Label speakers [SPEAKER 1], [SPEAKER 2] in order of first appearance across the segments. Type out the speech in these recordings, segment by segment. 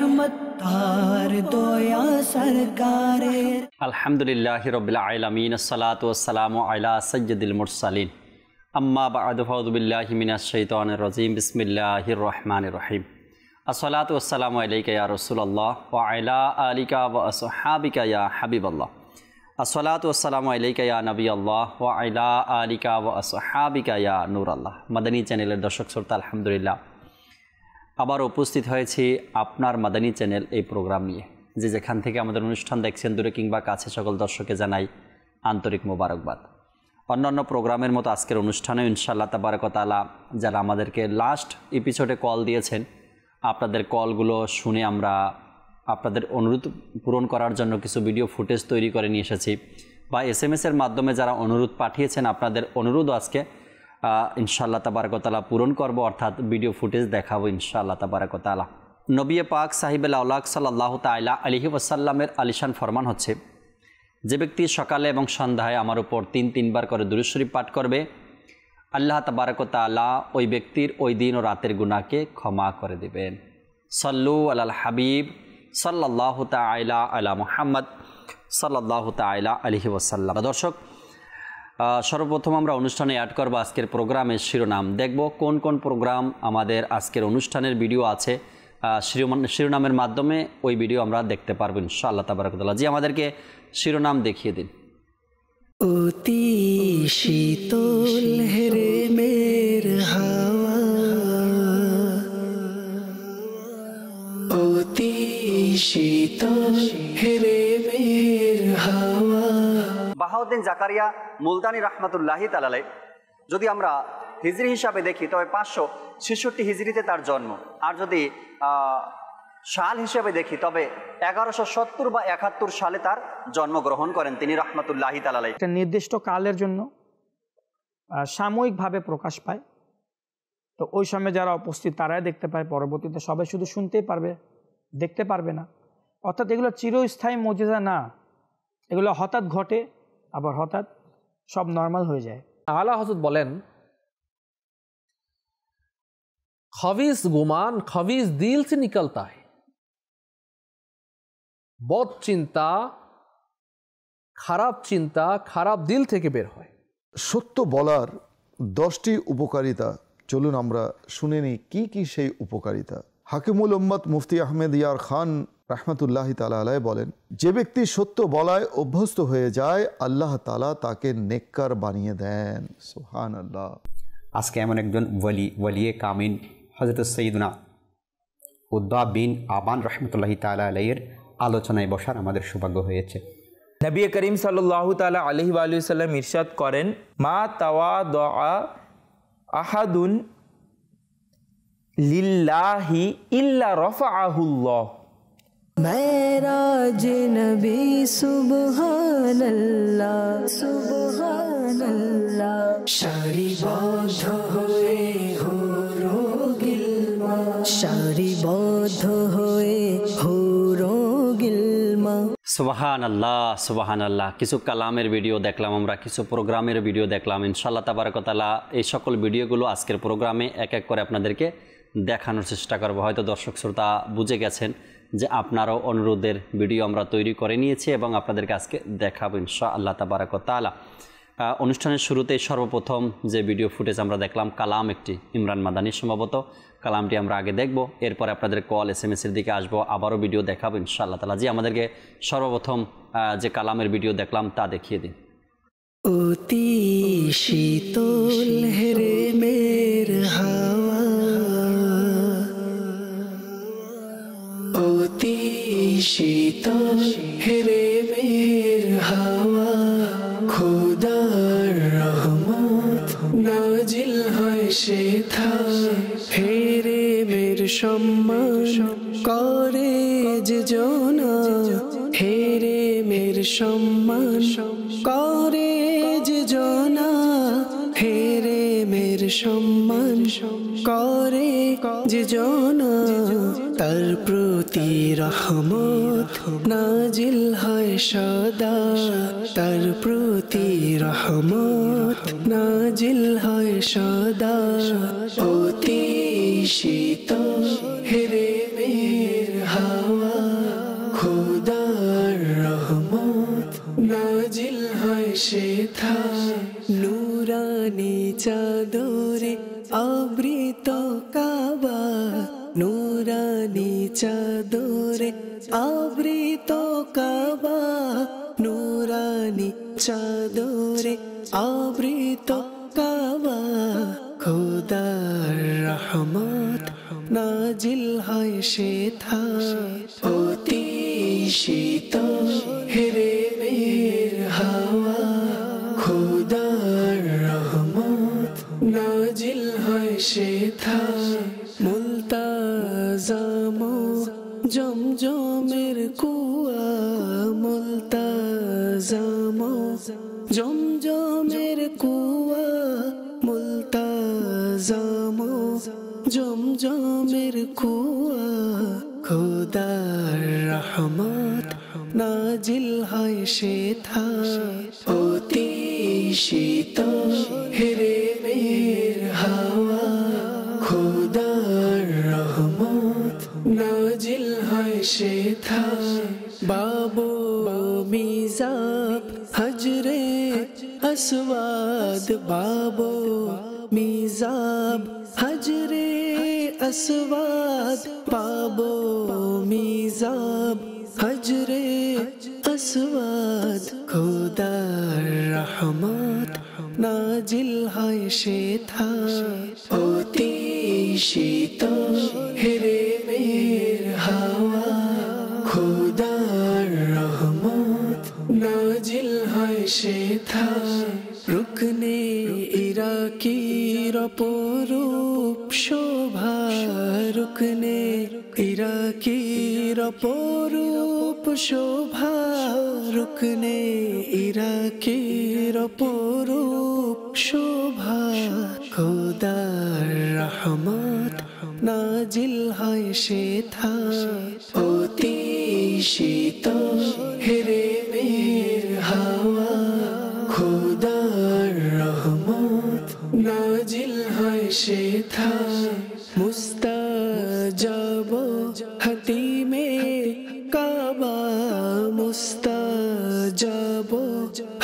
[SPEAKER 1] রহমত তার দয়া সরকারের
[SPEAKER 2] আলহামদুলিল্লাহ রবিল আলমিন সালাত ওসালাম আলা সৈয়দুল মুরসালিন আম্মা বাদুবিল্লাহ মিনাশ শৈতানির রাজিম বিসমিল্লাহির রহমানির রহিম আসসালাত ওসালাম আলাইকা ইয়া রাসূলুল্লাহ ওয়া আলা আলিকা ওয়া আসহাবিকা ইয়া হাবিবাল্লাহ আসসালাতু ওয়াসসালামু আলাইকা ইয়া নবী আল্লাহ ওয়া আলা আলিকা ওয়া আসহাবিকা ইয়া নূর আল্লাহ মাদানী চ্যানেলের দর্শক শ্রোতা আলহামদুলিল্লাহ আবার উপস্থিত হয়েছি আপনার মাদানী চ্যানেল এই প্রোগ্রাম নিয়ে। যে যেখান থেকে আমাদের অনুষ্ঠান দেখছেন, দূরে কিংবা কাছে সকল দর্শকে জানাই আন্তরিক মোবারকবাদ। অন্যান্য প্রোগ্রামের মতো আজকের অনুষ্ঠানেও ইনশাআল্লাহ তাবারকতালা যারা আমাদেরকে লাস্ট এপিসোডে কল দিয়েছেন, আপনাদের কলগুলো শুনে আমরা আপনাদের অনুরোধ পূরণ করার জন্য কিছু ভিডিও ফুটেজ তৈরি করে নিয়ে এসেছি। বা এস এসের মাধ্যমে যারা অনুরোধ পাঠিয়েছেন, আপনাদের অনুরোধ আজকে ইনশাআল্লাহ তাবারকতালা পূরণ করব, অর্থাৎ ভিডিও ফুটেজ দেখাবো ইনশাআল্লাহ তাবারকতালা নবী পাক সাহিব আল্লাহ সাল্লাহ তাইলা আলহি ওসাল্লামের আলিশান ফরমান হচ্ছে, যে ব্যক্তি সকালে এবং সন্ধ্যায় আমার উপর তিন তিনবার করে দুরুশরীফ পাঠ করবে, আল্লাহ তাবারকতালা ওই ব্যক্তির ওই দিন ও রাতের গুণাকে ক্ষমা করে দেবেন। সল্লু আল হাবিব সাল্লাহ তাইলা আলা মুহাম্মদ সাল্লাহ তাইলা আলহি ওসাল্লাম দর্শক সর্বপ্রথম আমরা অনুষ্ঠানে অ্যাড করব আজকের প্রোগ্রামের শিরোনাম। দেখব কোন কোন প্রোগ্রাম আমাদের আজকের অনুষ্ঠানের ভিডিও আছে। শিরোনামের মাধ্যমে ওই ভিডিও আমরা দেখতে পারব ইনশাআল্লাহ তাবারকতাল্লাহ। জি, আমাদেরকে শিরোনাম দেখিয়ে দিন।
[SPEAKER 1] অতি শীতল হেরে মের হাওয়া। অতি শীতল হেরে
[SPEAKER 2] বাহাউদ্দিন জাকারিয়া মুলতানি রহমতুল্লাহি তালালে যদি আমরা হিজরি হিসাবে দেখি, তবে পাঁচশো ছেষট্টি হিজড়িতে তার জন্ম। আর যদি সাল হিসেবে দেখি, তবে এগারোশো সত্তর বা একাত্তর সালে তার জন্মগ্রহণ করেন তিনি রহমতুল্লাহি তালালাই
[SPEAKER 3] একটা নির্দিষ্ট কালের জন্য সাময়িকভাবে প্রকাশ পায়। তো ওই সময় যারা উপস্থিত, তারাই দেখতে পায়। পরবর্তীতে সবাই শুধু শুনতেই পারবে, দেখতে পারবে না। অর্থাৎ এগুলো চিরস্থায়ী মজেজা না। এগুলো হঠাৎ ঘটে আবার হঠাৎ সব নর্মাল হয়ে যায়।
[SPEAKER 4] আলা হজরত বলেন খবিস গুমান খবিস দিল সে নিকলতা বদ চিন্তা খারাপ চিন্তা খারাপ দিল থেকে বের হয়।
[SPEAKER 5] সত্য বলার দশটি উপকারিতা চলুন আমরা শুনে নিই কী কী সেই উপকারিতা। হাকিমুল উম্মদ মুফতি আহমেদ ইয়ার খান রাহমাতুল্লাহ তালা আলাই বলেন যে ব্যক্তি সত্য বলায় অভ্যস্ত হয়ে যায় আল্লাহ তালা তাকে নেককার বানিয়ে দেন। সোহান আল্লাহ
[SPEAKER 6] আজকে এমন একজন ওয়ালি ওয়ালিয়ে কামিন হজরত সঈদনা উদ্দা বিন আবান রহমতুল্লাহি তালা আলাইয়ের আলোচনায় বসার আমাদের সৌভাগ্য হয়েছে।
[SPEAKER 7] নবী করিম সাল্লাহ তালা আলহি আলুসাল্লাম ইরশাদ করেন মা তাওয়া দা আহাদুন লিল্লাহি ইল্লা রফা আহুল্লাহ
[SPEAKER 1] মেরাজ নবী সুবহানাল্লাহ সুবহানাল্লাহ সারিবদ্ধ হয়ে হুরো গিলমা সারিবদ্ধ হয়ে হুরো গিলমা
[SPEAKER 2] সুবাহান আল্লাহ সুবাহান আল্লাহ কিছু কালামের ভিডিও দেখলাম আমরা কিছু প্রোগ্রামের ভিডিও দেখলাম ইনশাল্লাহ তাবারকতালা এই সকল ভিডিওগুলো আজকের প্রোগ্রামে এক এক করে আপনাদেরকে দেখানোর চেষ্টা করব। হয়তো দর্শক শ্রোতা বুঝে গেছেন যে আপনারও অনুরোধের ভিডিও আমরা তৈরি করে নিয়েছি এবং আপনাদেরকে আজকে দেখাবো ইনশা আল্লাহ তাবারকতালা অনুষ্ঠানের শুরুতে সর্বপ্রথম যে ভিডিও ফুটেজ আমরা দেখলাম, কালাম একটি ইমরান মাদানির সম্ভবত। কালামটি আমরা আগে দেখব, এরপর আপনাদের কল এস এম এসের দিকে আসব, আবারও ভিডিও দেখাবো ইনশাআল্লাহ তালা জি, আমাদেরকে সর্বপ্রথম যে কালামের ভিডিও দেখলাম তা দেখিয়ে দিন।
[SPEAKER 1] অতি শীতল হেরে মের হাওয়া শীতল হেরে মের হাওয়া, খোদার রহমত নাজিল হয় সে থা হেরে মের সম্মান করে যে জনা। হেরে মের সম্মান করে যে জনা। হেরে মের সম্মান করে যে জনা। তার তে রহমত, নাজিল হয় সদা। তার প্রতি রহমত, নাজিল হয় সদা। অতি শীত হেরে মের হাওয়া। খোদার রহমত, নাজিল হয় সে থা নুরানি চাদরে আবৃ চাদরে আবৃত কাবা, নুরানি চাদরে আবৃত কাবা। খোদার রহমত নাজিল হয় সেথা অতি শীতল হেরে মের হাওয়া। খোদার রহমত নাজিল হয় সেথা মুলতাজাম জমজমের কুয়া মুলতাজাম জমজমের কুয়া মুলতাজাম জমজমের কুয়া খোদার রহমত নাজিল হয় সেথা। অতি শীতল হেরে মের হাওয়া হয় সেথা বাবু মিজাব হজরে আসওয়াদ বাবু মিজাব হজরে আসওয়াদ বাবু মিজাব হজরে আসওয়াদ খোদার রহমত নাজিল হয় সেথা অতি শীতল হেরে মের হয় সেথা রুকনে ইরাকির অপরূপ শোভা। রুকনে ইরাকির অপরূপ শোভা। রুকনে ইরাকির অপরূপ শোভা। খোদার রহমত নাজিল হয় সেথা অতি শীতল হেরে নাজিল হয় সেথা মুস্তাজাব হাতিমে কাবা মুস্তাজাব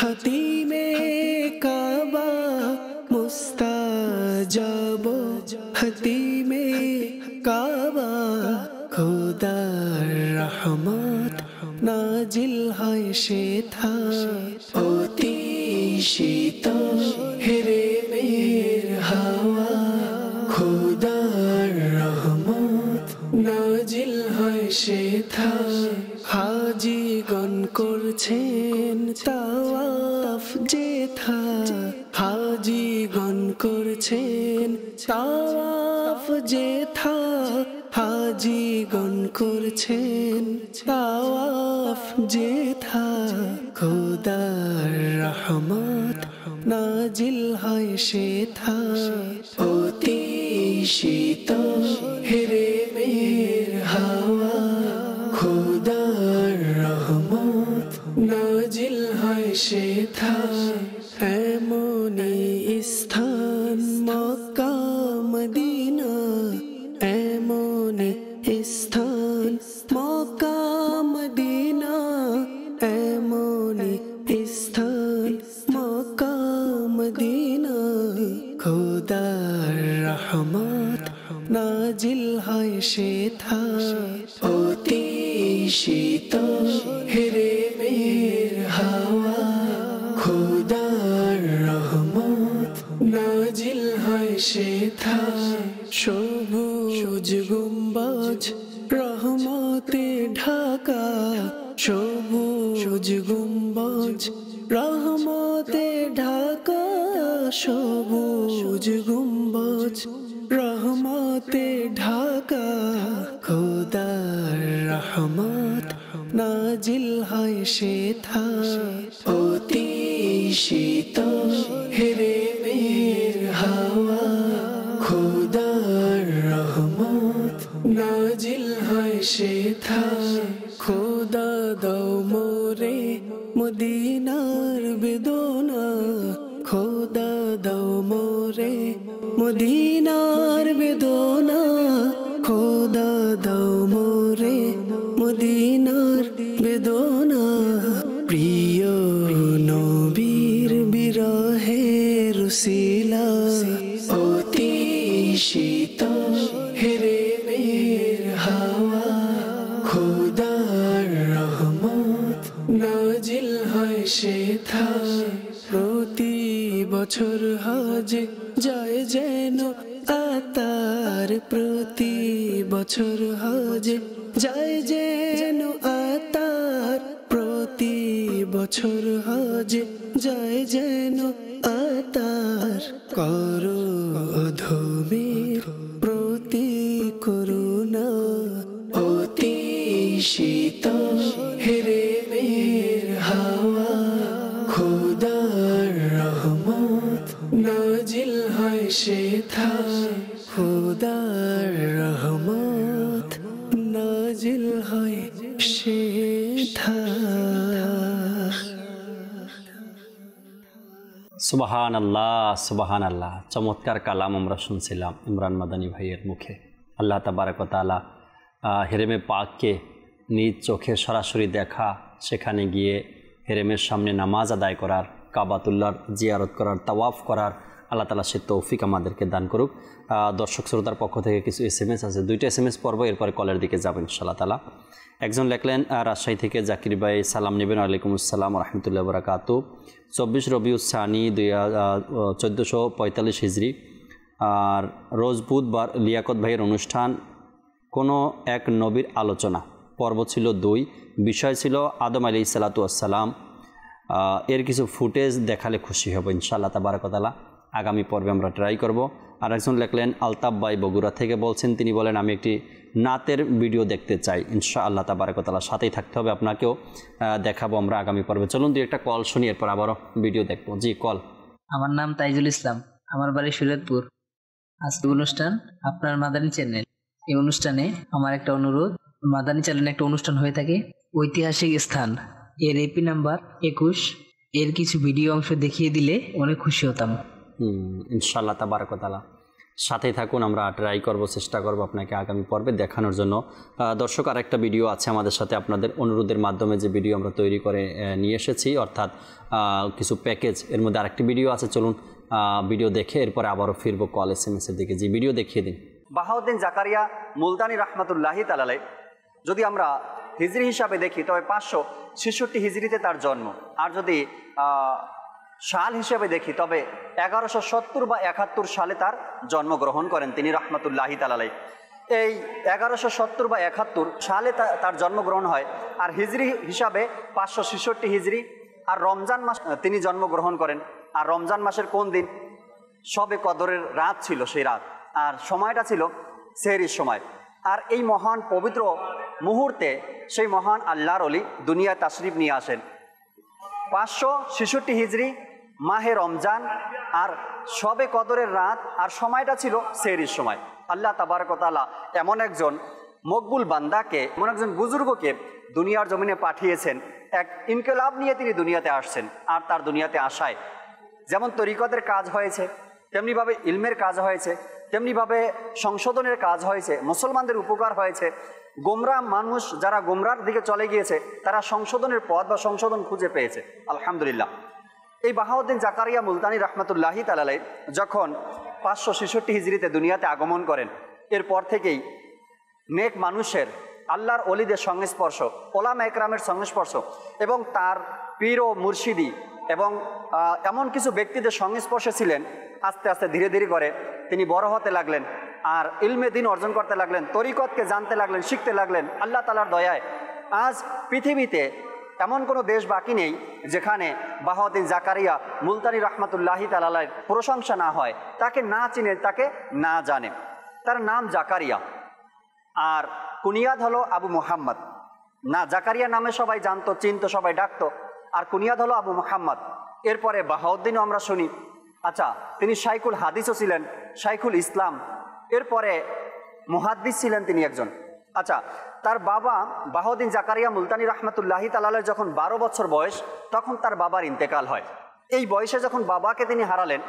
[SPEAKER 1] হাতিমে কাবা মুস্তাজাব হাতিমে কাবা খোদার রহমত নাজিল হয় সেথা অতি শীতল করছেন তাওয়াফ যেথা হাজিগণ করছেন, তাওয়াফ যেথা হাজিগণ করছেন, তাওয়াফ যেথা খোদার রহমত নাজিল হয় সেথা। অতি শীতল হেরে সেথা এমনি স্থান মক্কা, মদিনা। এমনি স্থান মক্কা, মদিনা। এমনি স্থান মক্কা, মদিনা। খোদার রহমত নাজিল হয় সেথা অতি শীতল সবুজ গুম্বাজ, রহমতে ঢাকা, খোদার রহমত নাজিল হয় সেথা অতি শীতল হেরে মের হাওয়া, খোদার রহমত নাজিল হয় সেথা খোদা দাও মোরে মদিনার মদিনার বেদনা খোদা দাও মোরে মদিনার বেদনা। প্রিয় নবীর বিরহের শিলা অতি শীত হেরে মের হাওয়া। খোদার রহমত নাজিল হয় সে থা প্রতি বছর হাজে যায় যেন আতার প্রতি বছর হজে। জয় যেন আতার প্রতি বছর হজে। জয় যেন আতার করো অধমের প্রতি করুণা। অতি সেথা খোদার রহমত নাজিল হয় সেথা
[SPEAKER 2] সুবাহান আল্লাহ সুবাহান আল্লাহ চমৎকার কালাম আমরা শুনছিলাম ইমরান মাদানী ভাইয়ের মুখে। আল্লাহ তাবারকতালা হেরেমে পাককে নিজ চোখে সরাসরি দেখা, সেখানে গিয়ে হেরেমের সামনে নামাজ আদায় করার কাবাতুল্লার জিয়ারত করার, তাওয়াফ করার আল্লাহ তালা সে তৌফিক আমাদেরকে দান করুক। দর্শক শ্রোতার পক্ষ থেকে কিছু এস এম এস আছে, দুইটা এস এম এস পর্ব এরপরে কলের দিকে যাবেন ইনশাল্লাহ তালা একজন লেখলেন রাজশাহী থেকে জাকির ভাই, সালাম নেবেন আলাইকুম আসসালাম রহমতুল্লাহ বরাকাতু চব্বিশ রবিউস সানি দুই চোদ্দোশো পঁয়তাল্লিশ হিজড়ি। আর রোজ বুধবার লিয়াকত ভাইয়ের অনুষ্ঠান, কোনো এক নবীর আলোচনা। পর্ব ছিল দুই, বিষয় ছিল আদম আলি সালাতু আসসালাম এর কিছু ফুটেজ দেখালে খুশি হব ইনশাআল্লাহ তাবারকতালা আগামী পর্বে আমরা ট্রাই করব। আর একজন লেখলেন আলতাব বাই বগুড়া থেকে বলছেন, তিনি বলেন, আমি একটি নাতের ভিডিও দেখতে চাই। ইনশা আল্লাহ তাবারকতালা সাথেই থাকতে হবে আপনাকেও। দেখাবো আমরা আগামী পর্বে। চলুন, দুই একটা কল শুনি, এরপর আবারও ভিডিও দেখব। জি কল
[SPEAKER 8] আমার নাম তাইজুল ইসলাম। আমার বাড়ি সুরেদপুর আজকে অনুষ্ঠান আপনার মাদানী চ্যানেল এই অনুষ্ঠানে আমার একটা অনুরোধ, মাদানী চ্যানেলে একটা অনুষ্ঠান হয়ে থাকে। ঐতিহাসিক স্থান। এর এপি নাম্বার একুশ। এর কিছু ভিডিও অংশ দেখিয়ে দিলে অনেক খুশি হতাম।
[SPEAKER 2] হুম, ইনশাআল্লাহ তাবারকতালা সাথেই থাকুন আমরা ট্রাই করব চেষ্টা করব আপনাকে আগামী পর্বে দেখানোর জন্য। দর্শক আর একটা ভিডিও আছে আমাদের সাথে। আপনাদের অনুরোধের মাধ্যমে যে ভিডিও আমরা তৈরি করে নিয়ে এসেছি অর্থাৎ কিছু প্যাকেজ এর মধ্যে আরেকটি ভিডিও আছে চলুন ভিডিও দেখে এরপরে আবারও ফিরবো কল এস এম এসের দিকে। যে ভিডিও দেখিয়ে দিন।
[SPEAKER 9] বাহাউদ্দিন জাকারিয়া মুলতানি রহমতুল্লাহি তালালে যদি আমরা হিজরি হিসাবে দেখি তবে পাঁচশো ছেষট্টি হিজরিতে তার জন্ম। আর যদি সাল হিসেবে দেখি, তবে এগারোশো সত্তর বা একাত্তর সালে তার জন্মগ্রহণ করেন তিনি রহমতুল্লাহি তালালাই এই এগারোশো সত্তর বা একাত্তর সালে তার জন্মগ্রহণ হয়, আর হিজরি হিসাবে পাঁচশো ছেষট্টি হিজরি, আর রমজান মাস তিনি জন্মগ্রহণ করেন। আর রমজান মাসের কোন দিন? সবে কদরের রাত ছিল সেই রাত, আর সময়টা ছিল সেহরির সময়। আর এই মহান পবিত্র মুহূর্তে সেই মহান আল্লাহর অলি দুনিয়া তাশরিফ নিয়ে আসেন। পাঁচশো ছেষট্টি হিজড়ি মাহে রমজান আর সবে কদরের রাত আর সময়টা ছিল সেহরির সময়। আল্লাহ তাবারকতালা এমন একজন মকবুল বান্দাকে, এমন একজন বুজুর্গকে দুনিয়ার জমিনে পাঠিয়েছেন। এক ইনকলাব নিয়ে তিনি দুনিয়াতে আসছেন আর তার দুনিয়াতে আসায় যেমন তরিকতের কাজ হয়েছে তেমনিভাবে ইলমের কাজ হয়েছে তেমনিভাবে সংশোধনের কাজ হয়েছে, মুসলমানদের উপকার হয়েছে। গোমরা মানুষ যারা গোমরার দিকে চলে গিয়েছে, তারা সংশোধনের পথ বা সংশোধন খুঁজে পেয়েছে। আলহামদুলিল্লাহ। এই বাহাউদ্দিন জাকারিয়া মুলতানি রহমতুল্লাহি তালালাই যখন পাঁচশো ছেষট্টি হিজড়িতে দুনিয়াতে আগমন করেন, এরপর থেকেই নেক মানুষের, আল্লাহর অলিদের সংস্পর্শ, ওলামা একরামের সংস্পর্শ এবং তার পীর ও মুর্শিদি এবং এমন কিছু ব্যক্তিদের সংস্পর্শে ছিলেন, আস্তে আস্তে ধীরে ধীরে করে তিনি বড় হতে লাগলেন আর ইলমে দিন অর্জন করতে লাগলেন, তরিকতকে জানতে লাগলেন, শিখতে লাগলেন আল্লাহ তালার দয়ায়। আজ পৃথিবীতে এমন কোনো দেশ বাকি নেই যেখানে বাহাউদ্দিন জাকারিয়া মুলতানি রহমতুল্লাহি তালালের প্রশংসা না হয়, তাকে না চিনে, তাকে না জানে। তার নাম জাকারিয়া। আর কুনিয়াদ হলো আবু মুহাম্মদ। না জাকারিয়া নামে সবাই জানতো, চিনতো, সবাই ডাকতো। আর কুনিয়াদ হলো আবু মুহাম্মদ। এরপরে বাহাউদ্দিনও আমরা শুনি। আচ্ছা তিনি শাইকুল হাদিসও ছিলেন শাইকুল ইসলাম। এরপরে মুহাদ্দিস ছিলেন তিনি একজন। আচ্ছা তার বাবা বাহদিন জাকারিয়া মুলতানি রহমতুল্লাহি তালালের যখন বারো বছর বয়স, তখন তার বাবার ইন্তেকাল হয়। এই বয়সে যখন বাবাকে তিনি হারালেন,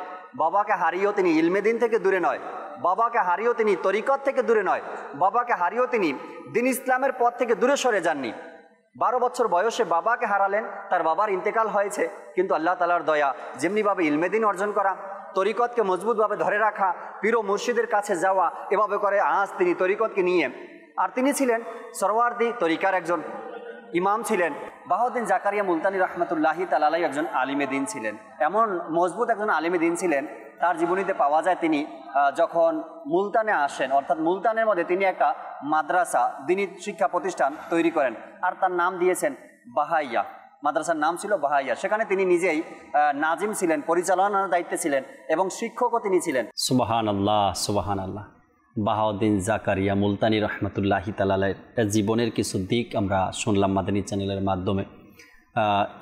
[SPEAKER 9] বাবাকে হারিয়েও তিনি ইলমেদিন থেকে দূরে নয়, বাবাকে হারিয়েও তিনি তরিকত থেকে দূরে নয়, বাবাকে হারিয়েও তিনি দিন ইসলামের পথ থেকে দূরে সরে যাননি। বারো বছর বয়সে বাবাকে হারালেন, তার বাবার ইন্তেকাল হয়েছে, কিন্তু আল্লাহ তালার দয়া, যেমনিভাবে ইলমেদিন অর্জন করা, তরিকতকে মজবুতভাবে ধরে রাখা, পীর মুর্শিদের কাছে যাওয়া, এভাবে করে আজ তিনি তরিকতকে নিয়ে আর তিনি ছিলেন সরওয়ার্দি তরিকার একজন ইমাম ছিলেন। বাহাউদ্দিন জাকারিয়া মুলতানি রহমতুল্লাহি তালাই একজন আলিমে দিন ছিলেন। এমন মজবুত একজন আলিমে দিন ছিলেন, তার জীবনীতে পাওয়া যায় তিনি যখন মুলতানে আসেন, অর্থাৎ মুলতানের মধ্যে তিনি একটা মাদ্রাসা, দিনী শিক্ষা প্রতিষ্ঠান তৈরি করেন, আর তার নাম দিয়েছেন বাহাইয়া। মাদ্রাসার নাম ছিল বাহাইয়া। সেখানে তিনি নিজেই নাজিম ছিলেন, পরিচালনার দায়িত্বে ছিলেন এবং শিক্ষকও তিনি ছিলেন।
[SPEAKER 2] সুবাহান আল্লাহ সুবাহান আল্লাহ বাহাউদ্দিন জাকারিয়া মুলতানি রহমতুল্লাহি তালালের জীবনের কিছু দিক আমরা শুনলাম মাদানী চ্যানেলের মাধ্যমে।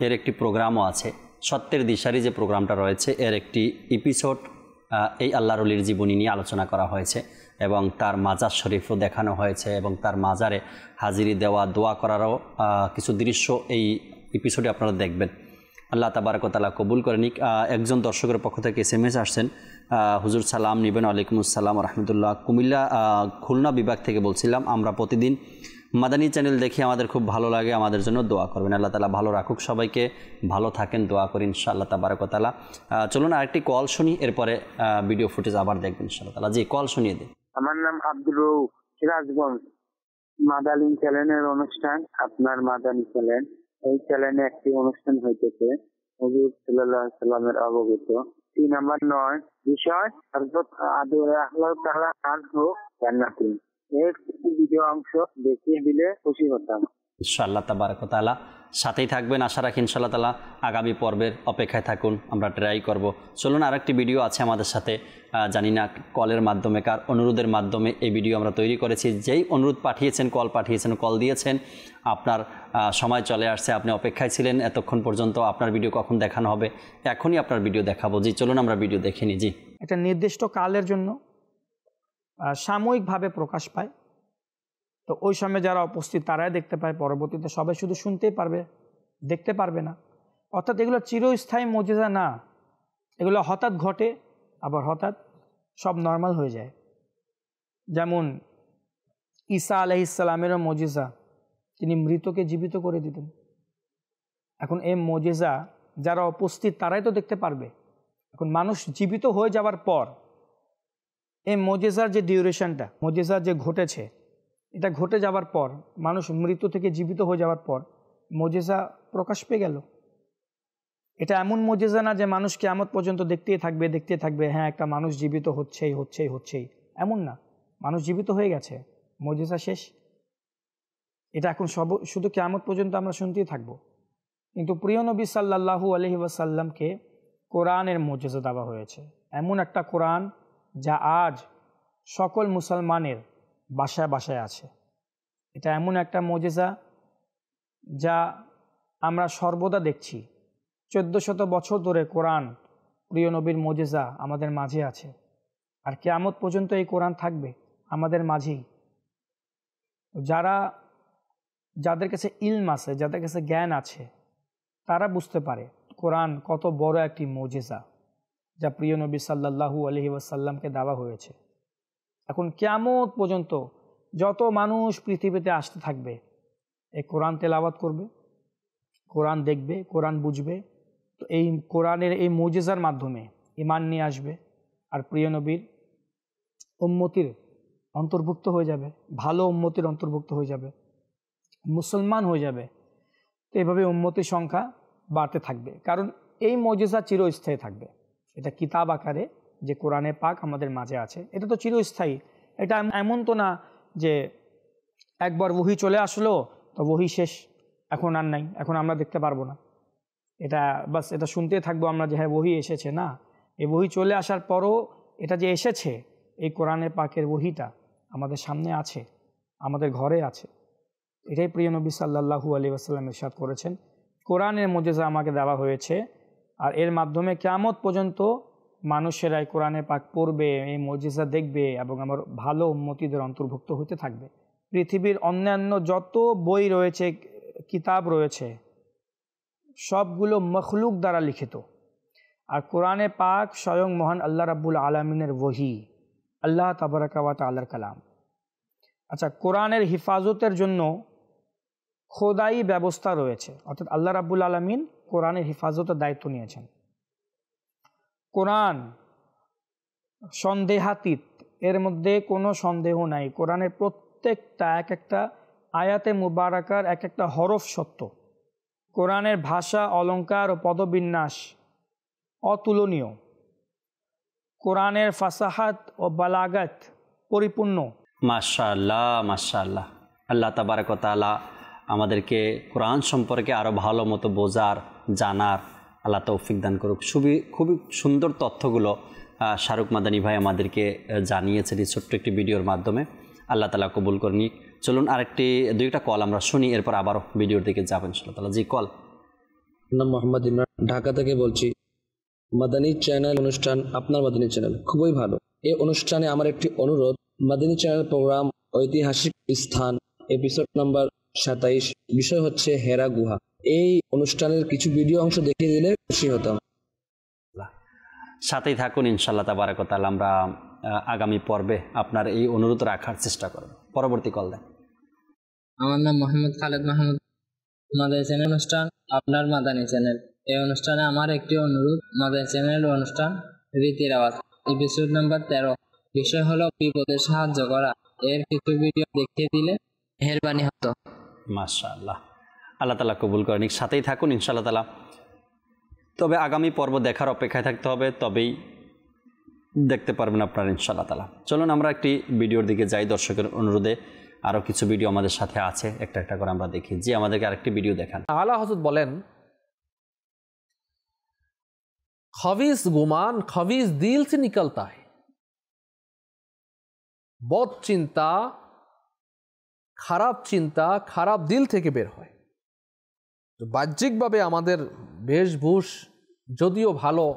[SPEAKER 2] এর একটি প্রোগ্রামও আছে। সত্যের দিশারি যে প্রোগ্রামটা রয়েছে, এর একটি এপিসোড এই আল্লাহর অলির জীবনী নিয়ে আলোচনা করা হয়েছে এবং তার মাজার শরীফও দেখানো হয়েছে এবং তার মাজারে হাজিরি দেওয়া, দোয়া করারও কিছু দৃশ্য এই এপিসোডে আপনারা দেখবেন। আল্লাহ তাবারকতালা কবুল করে নিক আহ, একজন দর্শকের পক্ষ থেকে এস এম এস আসছেন হুজুর সালাম নিবেন আলাইকুম আসসালাম রহমতুল্লাহ কুমিল্লা খুলনা বিভাগ থেকে বলছিলাম আমরা প্রতিদিন মাদানী চ্যানেল দেখে আমাদের খুব ভালো লাগে আমাদের জন্য দোয়া করবেন। আল্লাহ তালা ভালো রাখুক সবাইকে ভালো থাকেন দোয়া করি ইনশাআল্লাহ তাবারকতালা চলুন আরেকটি কল শুনি এরপরে ভিডিও ফুটেজ আবার দেখবেন ইনশাআল্লাহ তালা জি কল শুনিয়ে দিন।
[SPEAKER 10] আমার নাম আব্দুল সিরাজগঞ্জ। মাদালিন চ্যানেলের অনুষ্ঠান আপনার মাদানী চ্যানেল। এই চ্যানেলে একটি অনুষ্ঠান হইতেছে। হজুর সাল্লাহ সাল্লামের অবগত। তিন নাম্বার নয়, বিষয় হজরত আদর আল্লাহ তাআলা আনহু জান্নাতি। এই ভিডিও অংশ দেখিয়ে দিলে খুশি হতাম।
[SPEAKER 2] ইনশাআল্লাহ তাবারকতালা। সাথেই থাকবেন। আশা রাখি ইনশাআল্লাহ তালা আগামী পর্বের অপেক্ষায় থাকুন। আমরা ট্রাই করব। চলুন আরেকটি ভিডিও আছে আমাদের সাথে। জানি না কলের মাধ্যমে, কার অনুরোধের মাধ্যমে এই ভিডিও আমরা তৈরি করেছি। যেই অনুরোধ পাঠিয়েছেন কল পাঠিয়েছেন কল দিয়েছেন, আপনার সময় চলে আসছে, আপনি অপেক্ষায় ছিলেন। এতক্ষণ পর্যন্ত আপনার ভিডিও কখন দেখানো হবে? এখনই আপনার ভিডিও দেখাবো। জি, চলুন আমরা ভিডিও দেখে নিই। জি।
[SPEAKER 3] একটা নির্দিষ্ট কালের জন্য সাময়িকভাবে প্রকাশ পায়। তো ওই সময় যারা উপস্থিত, তারাই দেখতে পায়, পরবর্তীতে সবাই শুধু শুনতেই পারবে, দেখতে পারবে না। অর্থাৎ এগুলো চিরস্থায়ী মজেজা না। এগুলো হঠাৎ ঘটে, আবার হঠাৎ সব নর্মাল হয়ে যায়। যেমন ঈসা আলহিসাল্লামেরও মজেজা তিনি মৃতকে জীবিত করে দিতেন। এখন এই মজেজা যারা উপস্থিত, তারাই তো দেখতে পারবে। এখন মানুষ জীবিত হয়ে যাওয়ার পর, এই মজেজার যে ডিউরেশনটা মজেজা যে ঘটেছে এটা ঘটে যাওয়ার পর, মানুষ মৃত্যু থেকে জীবিত হয়ে যাওয়ার পর, মজেজা প্রকাশ পেয়ে গেল। এটা এমন মজেজা না যে মানুষ কেমন পর্যন্ত দেখতেই থাকবে দেখতেই থাকবে হ্যাঁ একটা মানুষ জীবিত হচ্ছেই হচ্ছেই হচ্ছেই। এমন না। মানুষ জীবিত হয়ে গেছে। মজেজা শেষ। এটা এখন সব, শুধু কেমন পর্যন্ত আমরা শুনতেই থাকব। কিন্তু প্রিয় নবী সাল্লাহু আলহি ওয়াসাল্লামকে কোরআনের মর্যাদা দেওয়া হয়েছে। এমন একটা কোরআন যা আজ সকল মুসলমানের বাসায় বাসায় আছে। এটা এমন একটা মজেজা যা আমরা সর্বদা দেখছি। চোদ্দ শত বছর ধরে কোরআন প্রিয় নবীর মজেজা আমাদের মাঝে আছে। আর কেয়ামত পর্যন্ত এই কোরআন থাকবে আমাদের মাঝেই। যারা, যাদের কাছে ইলম আছে, যাদের কাছে জ্ঞান আছে, তারা বুঝতে পারে কোরআন কত বড় একটি মজেজা যা প্রিয় নবী সাল্লাহু আলহি ওয়াসাল্লামকে দেওয়া হয়েছে। এখন কেয়ামত পর্যন্ত যত মানুষ পৃথিবীতে আসতে থাকবে, এই কোরআন তেলাওয়াত করবে, কোরআন দেখবে, কোরআন বুঝবে, তো এই কোরআনের এই মজেজার মাধ্যমে ইমান নিয়ে আসবে। আর প্রিয় নবীর উম্মতির অন্তর্ভুক্ত হয়ে যাবে, ভালো উম্মতির অন্তর্ভুক্ত হয়ে যাবে, মুসলমান হয়ে যাবে। তো এভাবে উম্মতির সংখ্যা বাড়তে থাকবে। কারণ এই মজেজা চিরস্থায়ী থাকবে। এটা কিতাব আকারে যে কোরআনে পাক আমাদের মাঝে আছে, এটা তো চিরস্থায়ী। এটা এমন তো না যে একবার ওহি চলে আসলো, তো ওহি শেষ। এখন আর নাই, এখন আমরা দেখতে পারব না। এটা বাস, এটা শুনতে থাকব আমরা যে হ্যাঁ বহি এসেছে। না এই বহি চলে আসার পরও এটা যে এসেছে, এই কোরআনে পাকের বহিটা আমাদের সামনে আছে, আমাদের ঘরে আছে। এটাই প্রিয় নবী সাল্লাহু আলী আসাল্লাম ইরশাদ করেছেন। কোরআনের যা আমাকে দেওয়া হয়েছে, আর এর মাধ্যমে কেয়ামত পর্যন্ত মানুষেরা এই কোরআনে পাক পড়বে, এই মজিজা দেখবে এবং আমার ভালো উন্মতিদের অন্তর্ভুক্ত হতে থাকবে। পৃথিবীর অন্যান্য যত বই রয়েছে, কিতাব রয়েছে, সবগুলো মখলুক দ্বারা লিখিত। আর কোরআনে পাক স্বয়ং মহান আল্লাহ রাব্বুল আলমিনের ওহি, আল্লাহ তাবারাকাওয়াত আল্লাহর কালাম। আচ্ছা কোরআনের হিফাজতের জন্য খোদাই ব্যবস্থা রয়েছে। অর্থাৎ আল্লাহ রাব্বুল আলমিন কোরআনের হিফাজতের দায়িত্ব নিয়েছেন। কোরআন সন্দেহাতীত, এর মধ্যে কোনো সন্দেহ নাই। কোরআনের প্রত্যেকটা এক একটা আয়াতে মুবারাকার এক একটা হরফ সত্য। কোরআনের ভাষা অলঙ্কার ও পদবিন্যাস অতুলনীয়। কোরআনের ফাসাহাত ও বালাগাত পরিপূর্ণ।
[SPEAKER 2] মাশাআল্লাহ মাশাআল্লাহ। আল্লাহ তাবারকতালা আমাদেরকে কোরআন সম্পর্কে আরও ভালো মতো বোঝার, জানার আল্লাহ তৌফিক দান করুক। খুবই খুবই সুন্দর তথ্যগুলো শাহরুখ মাদানী ভাই আমাদেরকে জানিয়েছেন এই ছোট্ট একটি ভিডিওর মাধ্যমে। আল্লাহ তালা কবুল করনি চলুন আরেকটি, দুইটা কল আমরা শুনি, এরপর আবারও ভিডিওর দিকে যাবেন তালা। জি, কল।
[SPEAKER 11] নাম মোহাম্মদ ইমরান। ঢাকা থেকে বলছি, মাদানী চ্যানেল অনুষ্ঠান আপনার মাদানী চ্যানেল। খুবই ভালো। এই অনুষ্ঠানে আমার একটি অনুরোধ, মাদানী চ্যানেল প্রোগ্রাম ঐতিহাসিক স্থান, এপিসোড নাম্বার সাতাইশ, বিষয় হচ্ছে হেরা গুহা। এই অনুষ্ঠানের কিছু ভিডিও অংশ দেখিয়ে দিলে খুশি হতাম।
[SPEAKER 2] সাথেই থাকুন ইনশাল্লাহ তাবারকতাল আমরা আগামী পর্বে আপনার এই অনুরোধ রাখার চেষ্টা করব। পরবর্তী কল দেন।
[SPEAKER 8] আমার নাম মোহাম্মদ খালেদ মাহমুদ। মাদানী চ্যানেল অনুষ্ঠান আপনার মাদানী চ্যানেল। এই অনুষ্ঠানে আমার একটি অনুরোধ মাদানী চ্যানেল অনুষ্ঠান রীতির আওয়াজ। এপিসোড নাম্বার তেরো। বিষয় হলো বিপদে সাহায্য করা। এর কিছু ভিডিও দেখিয়ে দিলে মেহরবানি হতো।
[SPEAKER 2] মাশা আল্লাহ আল্লাহ তালা কবুল করেন সাথেই থাকুন ইনশাআল্লাহ তালা তবে আগামী পর্ব দেখার অপেক্ষায় থাকতে হবে তবেই দেখতে পারবেন আপনারা ইনশাআল্লাহ তালা চলুন আমরা একটি ভিডিওর দিকে যাই দর্শকের অনুরোধে আরও কিছু ভিডিও আমাদের সাথে আছে একটা একটা করে আমরা দেখি জি আমাদেরকে আরেকটি ভিডিও দেখান
[SPEAKER 4] আলা হজরত বলেন खबीस गुमान खबीस दिल से निकलता है বদ চিন্তা খারাপ চিন্তা খারাপ দিল থেকে বের হয় বাহ্যিকভাবে আমাদের বেশভূষ যদিও ভালো,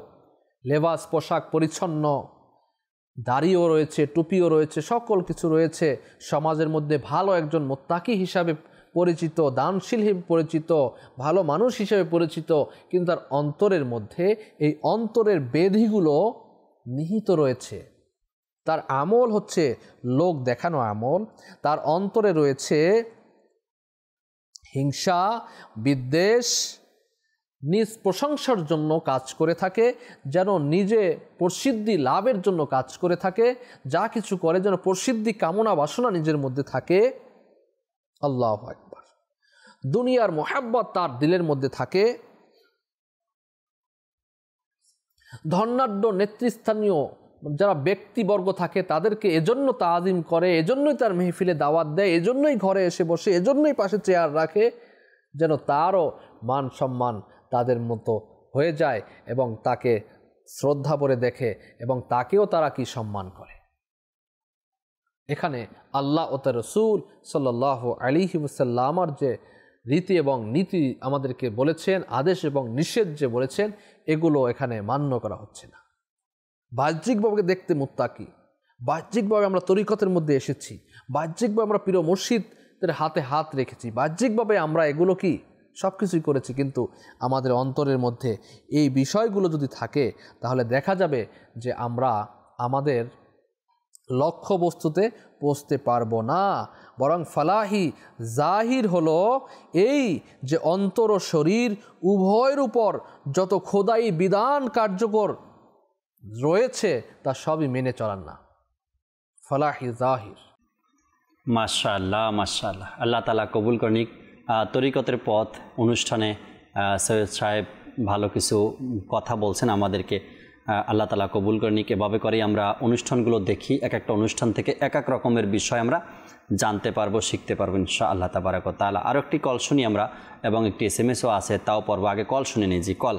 [SPEAKER 4] লেবাস, পোশাক পরিচ্ছন্ন, দাড়িও রয়েছে, টুপিও রয়েছে, সকল কিছু রয়েছে, সমাজের মধ্যে ভালো একজন মোত্তাকি হিসাবে পরিচিত, দানশীল পরিচিত, ভালো মানুষ হিসেবে পরিচিত, কিন্তু তার অন্তরের মধ্যে এই অন্তরের বেধিগুলো নিহিত রয়েছে। তার আমল হচ্ছে লোক দেখানো আমল, তার অন্তরে রয়েছে হিংসা, বিদ্বেষ নিজ প্রশংসার জন্য কাজ করে থাকে, যেন নিজে প্রসিদ্ধি লাভের জন্য কাজ করে থাকে, যা কিছু করে যেন প্রসিদ্ধি, কামনা, বাসনা নিজের মধ্যে থাকে। আল্লাহ একবার দুনিয়ার মোহাব্বত তার দিলের মধ্যে থাকে। ধর্নাঢ্য নেতৃস্থানীয় যারা ব্যক্তিবর্গ থাকে, তাদেরকে এজন্য তাজিম করে, এজন্যই তার মেহফিলে দাওয়াত দেয়, এজন্যই ঘরে এসে বসে, এজন্যই পাশে চেয়ার রাখে, যেন তারও মান সম্মান তাদের মতো হয়ে যায় এবং তাকে শ্রদ্ধা করে দেখে এবং তাকেও তারা কি সম্মান করে। এখানে আল্লাহ ও তার রসুল সাল্লাহ আলিহিমসাল্লামার যে রীতি এবং নীতি আমাদেরকে বলেছেন, আদেশ এবং নিষেধ যে বলেছেন, এগুলো এখানে মান্য করা হচ্ছে না। বাহ্যিকভাবে দেখতে মুত্তাকি। বাহ্যিকভাবে আমরা তরিকতের মধ্যে এসেছি। বাহ্যিকভাবে আমরা প্রিয় মসজিদের হাতে হাত রেখেছি। বাহ্যিকভাবে আমরা এগুলো কি? সব কিছুই করেছি। কিন্তু আমাদের অন্তরের মধ্যে এই বিষয়গুলো যদি থাকে, তাহলে দেখা যাবে যে আমরা আমাদের লক্ষ্য বস্তুতে পৌঁছতে পারব না। বরং ফালাহি জাহির হলো এই যে অন্তর ও শরীর উভয়ের উপর যত খোদাই বিধান কার্যকর রয়েছে তা সবই মেনে চলার না। ফালাহি জাহির।
[SPEAKER 2] মাশাআল্লাহ মাশাআল্লাহ। আল্লাহ তালা কবুল করনিক তরিকতের পথ অনুষ্ঠানে সৈয়দ সাহেব ভালো কিছু কথা বলছেন আমাদেরকে। আল্লাহ তালা কবুল করনিক এভাবে করেই আমরা অনুষ্ঠানগুলো দেখি। এক একটা অনুষ্ঠান থেকে এক এক রকমের বিষয় আমরা জানতে পারব শিখতে পারব ইনশা আল্লাহ তাবারাক তালা আরও একটি কল শুনি আমরা এবং একটি এস এম এসও আছে তাও পর্ব আগে কল শুনে নিই। জি কল।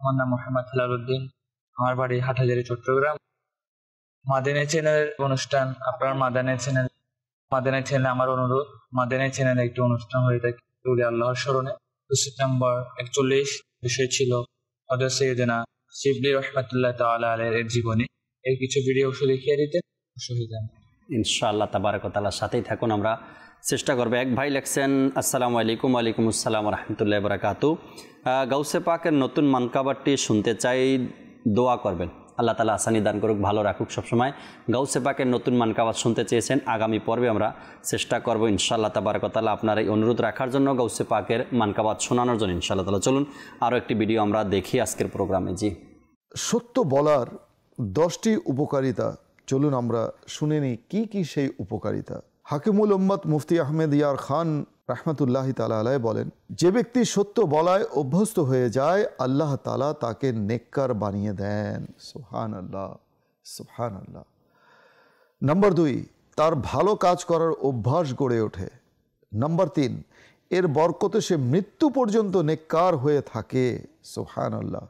[SPEAKER 7] আমার নাম মোহাম্মদ হেলালুদ্দিন আমার বাড়ি হাটহাজারি, চট্টগ্রাম। মাদানী চ্যানেলের অনুষ্ঠান, আপনার মাদানী চ্যানেল মাদানী চ্যানেলে আমার অনুরোধ, মাদানী চ্যানেলে একটি অনুষ্ঠান হয়ে থাকে উলি আল্লাহর স্মরণে। সেপ্টেম্বর একচল্লিশ বিষয় ছিল হজরত সৈয়দিনা শিবলি রহমতুল্লাহ তাআলা আলাইহির জীবনী। এর কিছু ভিডিও দেখিয়ে দিতে শহীদ
[SPEAKER 2] ইনশাআল্লাহ তাবারকতালার সাথেই থাকুন আমরা। চেষ্টা করব, এক ভাই লেখছেন, আসসালামু আলাইকুম, ওয়ালাইকুম আসসালাম রহমতুল্লাহ বরাকাতু গাউসে পাকের নতুন মানকাবারটি শুনতে চাই। দোয়া করবেন। আল্লাহ তালা আসানি দান করুক, ভালো রাখুক সবসময়। গাউসে পাকের নতুন মানকাবাত শুনতে চেয়েছেন। আগামী পর্বে আমরা চেষ্টা করব ইনশাআল্লাহ তাবারকতালা আপনার এই অনুরোধ রাখার জন্য গাউসে পাকের মানকাবাত শোনানোর জন্য ইনশাআল্লাহ তালা চলুন আরও একটি ভিডিও আমরা দেখি আজকের প্রোগ্রামে। জি।
[SPEAKER 5] সত্য বলার দশটি উপকারিতা, চলুন আমরা শুনে নিই কী কী সেই উপকারিতা। হাকিমুল উম্মত মুফতি আহমেদ ইয়ার খান রাহমাতুল্লাহ তালা আলাই বলেন, যে ব্যক্তি সত্য বলায় অভ্যস্ত হয়ে যায়, আল্লাহ তালা তাকে নেককার বানিয়ে দেন। সুহান আল্লাহ সুহান আল্লাহ নম্বর দুই, তার ভালো কাজ করার অভ্যাস গড়ে ওঠে। নম্বর তিন, এর বরকতে সে মৃত্যু পর্যন্ত নেককার হয়ে থাকে। সুহান আল্লাহ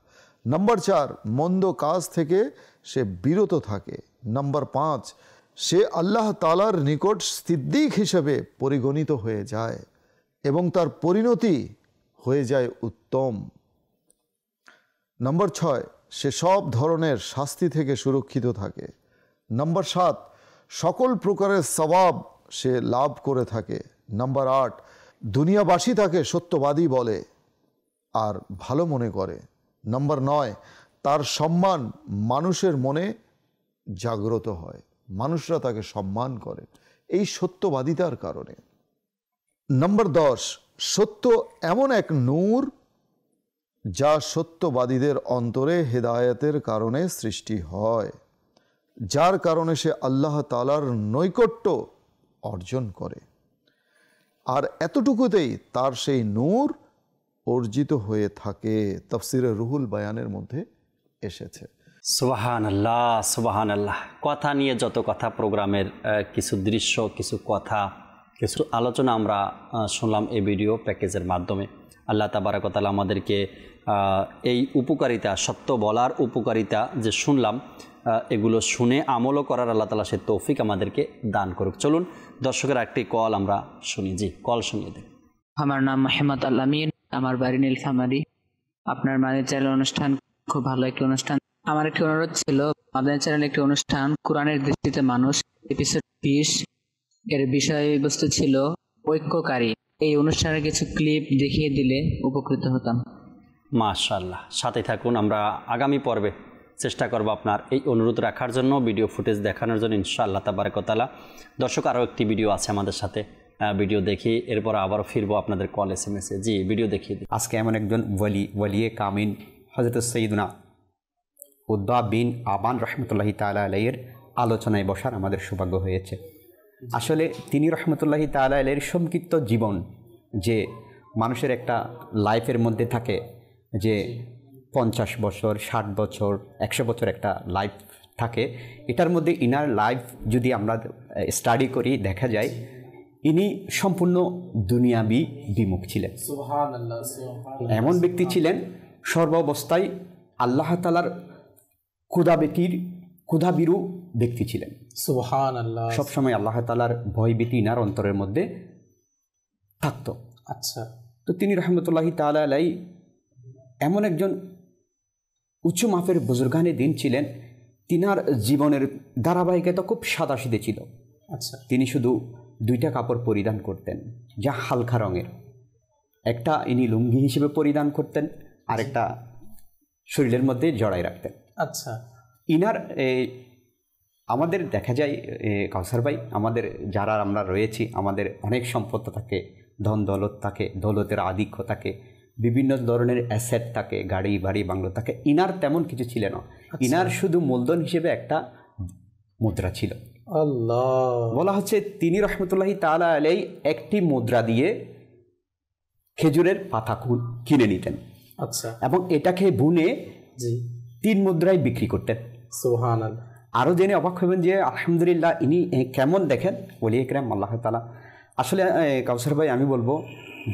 [SPEAKER 5] নম্বর চার, মন্দ কাজ থেকে সে বিরত থাকে। নম্বর পাঁচ, সে আল্লাহ তালার নিকট সিদ্দিক হিসেবে পরিগণিত হয়ে যায়। এবং তার পরিণতি হয়ে যায় উত্তম। নম্বর ছয়, সে সব ধরনের শাস্তি থেকে সুরক্ষিত থাকে। নম্বর সাত, সকল প্রকারের স্বভাব সে লাভ করে থাকে। নম্বর আট, দুনিয়াবাসী তাকে সত্যবাদী বলে আর ভালো মনে করে। নম্বর নয়, তার সম্মান মানুষের মনে জাগ্রত হয়। মানুষরা তাকে সম্মান করে। এই সত্যবাদিতার কারণে। নম্বর দশ, সত্য এমন এক নূর যা সত্যবাদীদের অন্তরে হেদায়তের কারণে সৃষ্টি হয়, যার কারণে সে আল্লাহ তালার নৈকট্য অর্জন করে। আর এতটুকুতেই তার সেই নূর অর্জিত হয়ে থাকে, তফসিরে রুহুল বায়ানের মধ্যে এসেছে।
[SPEAKER 2] সুবাহান আল্লাহ সুবাহান আল্লাহ কথা নিয়ে যত কথা, প্রোগ্রামের কিছু দৃশ্য, কিছু কথা কিছু আলোচনা আমরা শুনলাম এই ভিডিও প্যাকেজের মাধ্যমে। আল্লাহ তাবারাকতালা আমাদেরকে এই উপকারিতা, সত্য বলার উপকারিতা যে শুনলাম এগুলো শুনে আমলও করার আল্লাহ তালা সে তৌফিক আমাদেরকে দান করুক। চলুন, দর্শকের একটি কল আমরা শুনি। জি, কল শুনিয়ে দিন।
[SPEAKER 8] আমার নাম মোহাম্মদ আল্লামিন আমার বাড়ি নীল নীলফামারি। আপনার মাদের চ্যানেল অনুষ্ঠান, খুব ভালো একটি অনুষ্ঠান। আমার একটি অনুরোধ ছিল মাদানী চ্যানেল একটি অনুষ্ঠান, কোরআনের দৃষ্টিতে মানুষ এপিসোড বিশ এর বিষয়বস্তু ছিল ঐক্যকারী। এই অনুষ্ঠানের কিছু ক্লিপ দেখিয়ে দিলে উপকৃত হতাম।
[SPEAKER 2] মাশাল্লাহ সাথে থাকুন আমরা আগামী পর্বে চেষ্টা করব আপনার এই অনুরোধ রাখার জন্য ভিডিও ফুটেজ দেখানোর জন্য ইনশাআল্লাহ তাবারকতালা। দর্শক আরও একটি ভিডিও আছে আমাদের সাথে। ভিডিও দেখি এরপর আবারও ফিরবো আপনাদের কল এস এম এসে জি ভিডিও দেখিয়ে দিই।
[SPEAKER 6] আজকে এমন একজন ওয়ালি ওয়ালিয়ে কামিন হজরত সঈদুনা উদ্বা বিন আবান রহমতুল্লাহি তালা আলাইয়ের আলোচনায় বসার আমাদের সৌভাগ্য হয়েছে। আসলে তিনি রহমতুল্লাহি তালা সংক্ষিপ্ত জীবন যে মানুষের একটা লাইফের মধ্যে থাকে যে পঞ্চাশ বছর ষাট বছর একশো বছর একটা লাইফ থাকে এটার মধ্যে ইনার লাইফ যদি আমরা স্টাডি করি দেখা যায় ইনি সম্পূর্ণ দুনিয়াবি বিমুখ ছিলেন। এমন ব্যক্তি ছিলেন সর্বাবস্থায় আল্লাহ তালার ক্ষুদাবেতির ক্ষুধাবিরু ব্যক্তি ছিলেন।
[SPEAKER 4] সুবহান আল্লাহ
[SPEAKER 6] সবসময় আল্লাহ তালার ভয়ভীতি ইনার অন্তরের মধ্যে থাকত।
[SPEAKER 4] আচ্ছা।
[SPEAKER 6] তো তিনি রহমতুল্লাহি তালা আলাই এমন একজন উচ্চ মাপের বুজুর্গানে দিন ছিলেন তিনার জীবনের ধারাবাহিকতা খুব সাদাসিদে ছিল।
[SPEAKER 4] আচ্ছা।
[SPEAKER 6] তিনি শুধু দুইটা কাপড় পরিধান করতেন যা হালকা রঙের। একটা ইনি লুঙ্গি হিসেবে পরিধান করতেন আর একটা শরীরের মধ্যে জড়াই রাখতেন।
[SPEAKER 4] আচ্ছা।
[SPEAKER 6] ইনার আমাদের দেখা যায় কাউসার ভাই আমাদের যারা আমরা রয়েছি আমাদের অনেক সম্পদ থাকে ধন দৌলত থাকে দৌলতের আধিক্য থাকে বিভিন্ন ধরনের অ্যাসেট থাকে গাড়ি বাড়ি বাংলো থাকে ইনার তেমন কিছু ছিল না। ইনার শুধু মূলধন হিসেবে একটা মুদ্রা ছিল।
[SPEAKER 4] আল্লাহ।
[SPEAKER 6] বলা হচ্ছে তিনি রহমতুল্লাহি তালা আলাই একটি মুদ্রা দিয়ে খেজুরের পাতা কিনে নিতেন।
[SPEAKER 4] আচ্ছা।
[SPEAKER 6] এবং এটাকে বুনে তিন মুদ্রায় বিক্রি করতেন।
[SPEAKER 4] সোহান আল্লাহ
[SPEAKER 6] আরও জেনে অবাক হবেন যে আলহামদুলিল্লাহ ইনি কেমন দেখেন? ওলি একরাম আল্লাহ তালা আসলে কাউসার ভাই আমি বলব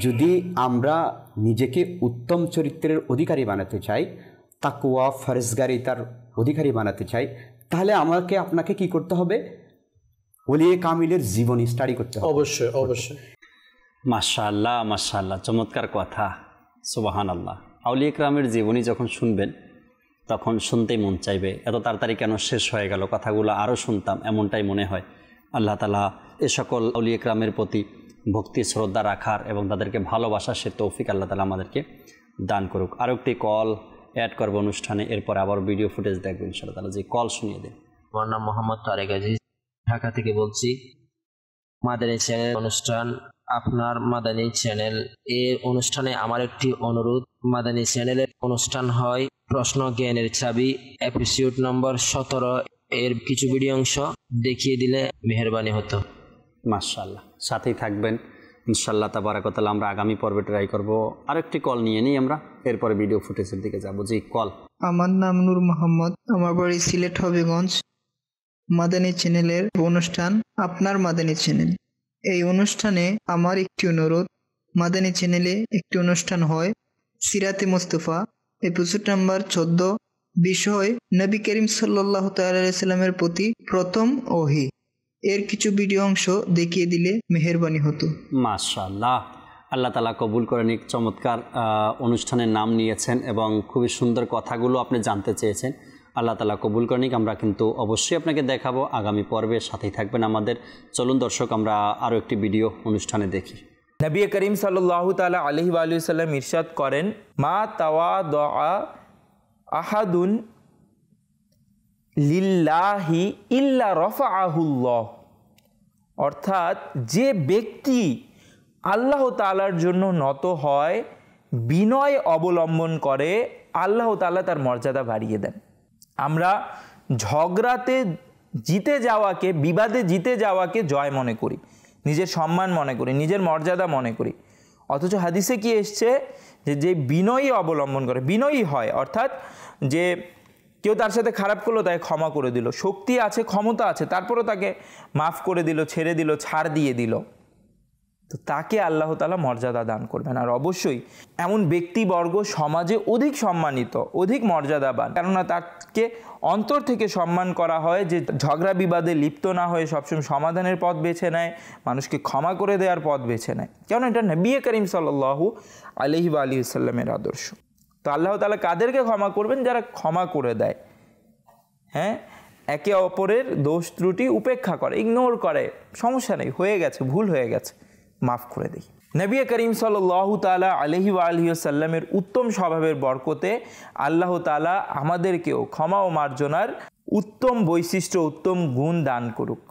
[SPEAKER 6] যদি আমরা নিজেকে উত্তম চরিত্রের অধিকারী বানাতে চাই তাকুয়া ফরেজগারিতার অধিকারী বানাতে চাই তাহলে আমাকে আপনাকে কি করতে হবে? ওলিয়ে কামিলের জীবনী স্টাডি করতে হবে।
[SPEAKER 4] অবশ্যই অবশ্যই।
[SPEAKER 2] মাশাআল্লাহ মাশাআল্লাহ চমৎকার কথা। সুবাহান আল্লাহ আউলি ইকরামের জীবনী যখন শুনবেন তখন শুনতেই মন চাইবে। এত তাড়াতাড়ি কেন শেষ হয়ে গেল? কথাগুলো আরও শুনতাম, এমনটাই মনে হয়। আল্লাহ তালা এ সকল আউলি ইকরামের প্রতি ভক্তি, শ্রদ্ধা রাখার এবং তাদেরকে ভালোবাসার সে তৌফিক আল্লাহ তালা আমাদেরকে দান করুক। আরও একটি কল অ্যাড করব অনুষ্ঠানে, এরপর আবার ভিডিও ফুটেজ দেখব ইনশাআল্লাহ তালা যে কল শুনিয়ে দেন।
[SPEAKER 12] আমার নাম মোহাম্মদ তারেক আজিজ। ঢাকা থেকে বলছি, মাদানী চ্যানেল অনুষ্ঠান, আপনার মাদানী চ্যানেল। এ অনুষ্ঠানে আমার একটি অনুরোধ, মাদানী চ্যানেলের অনুষ্ঠান হয় প্রশ্ন জ্ঞানের চাবি এপিসোড নম্বর সতেরো এর কিছু ভিডিও অংশ দেখিয়ে দিলে মেহরবানি হতো।
[SPEAKER 2] মাশাল্লাহ সাথেই থাকবেন। ইনশাল্লাহ তা তাবারাকতাল্লাহ আমরা আগামী পর্বে ট্রাই করব। আরেকটি কল নিয়ে নিই আমরা। এরপরে ভিডিও ফুটেজের দিকে যাব। জি কল
[SPEAKER 13] আমার নাম নূর মোহাম্মদ। আমার বাড়ি সিলেট হবিগঞ্জ। মাদানী চ্যানেলের অনুষ্ঠান আপনার মাদানী চ্যানেল। এই অনুষ্ঠানে আমার একটি অনুরোধ মাদানী চ্যানেলে একটি অনুষ্ঠান হয় সিরাতে মোস্তফা। এপিসোড নাম্বার চোদ্দ বিষয় নবী করিম সাল্লাহ তাল্লামের প্রতি প্রথম ওহি। এর কিছু ভিডিও অংশ দেখিয়ে দিলে মেহরবানি হতো।
[SPEAKER 2] মাশাল্লাহ আল্লাহ তালা কবুল করে নিক, চমৎকার অনুষ্ঠানের নাম নিয়েছেন এবং খুবই সুন্দর কথাগুলো আপনি জানতে চেয়েছেন। আল্লাহ তালা কবুল করে নিক, আমরা কিন্তু অবশ্যই আপনাকে দেখাবো। আগামী পর্বে সাথেই থাকবেন আমাদের। চলুন দর্শক, আমরা আরও একটি ভিডিও অনুষ্ঠানে দেখি।
[SPEAKER 14] নবী করিম সাল্লাহ তালা আলহি আলুসাল্লাম ইরশাদ করেন, মা তাওয়া দা আহাদুন লিল্লাহি ইল্লা রফা আহুল্লাহ অর্থাৎ যে ব্যক্তি আল্লাহ তালার জন্য নত হয়, বিনয় অবলম্বন করে, আল্লাহ তালা তার মর্যাদা বাড়িয়ে দেন। আমরা ঝগড়াতে জিতে যাওয়াকে, বিবাদে জিতে যাওয়াকে জয় মনে করি। নিজের সম্মান মনে করি, নিজের মর্যাদা মনে করি। অথচ হাদিসে কি এসছে যে যে বিনয়ী অবলম্বন করে, বিনয়ী হয়, অর্থাৎ যে কেউ তার সাথে খারাপ করল তাকে ক্ষমা করে দিল, শক্তি আছে, ক্ষমতা আছে, তারপরও তাকে মাফ করে দিল, ছেড়ে দিল, ছাড় দিয়ে দিল। তো তাকে আল্লাহ তালা মর্যাদা দান করবেন। আর অবশ্যই এমন ব্যক্তিবর্গ সমাজে অধিক সম্মানিত, অধিক মর্যাদাবান। কেননা তাকে অন্তর থেকে সম্মান করা হয় যে ঝগড়া বিবাদে লিপ্ত না হয়ে সবসময় সমাধানের পথ বেছে নেয়, মানুষকে ক্ষমা করে দেওয়ার পথ বেছে নেয়। কেন এটা নবী করিম সাল্লাহু আলহি আলী সাল্লামের আদর্শ। তো আল্লাহ তালা কাদেরকে ক্ষমা করবেন? যারা ক্ষমা করে দেয়। হ্যাঁ? একে অপরের দোষ ত্রুটি উপেক্ষা করে, ইগনোর করে। সমস্যা নেই, হয়ে গেছে, ভুল হয়ে গেছে। মাফ করে দিই। নবী করিম সাল্লাহ তালা আলহি আলহিসাল্লামের উত্তম স্বভাবের বরকতে আল্লাহ তালা আমাদেরকেও ক্ষমা ও মার্জনার উত্তম বৈশিষ্ট্য, উত্তম গুণ দান করুক।